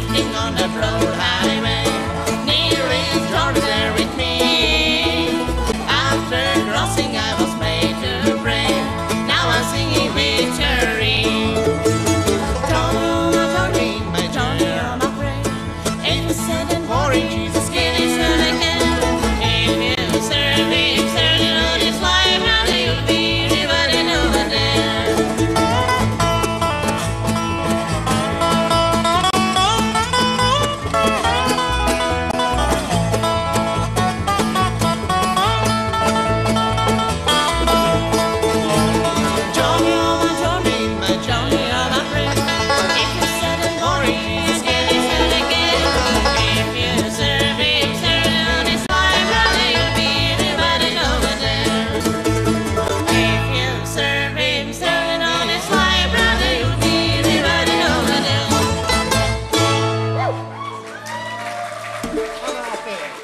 sitting on a broad highway. there.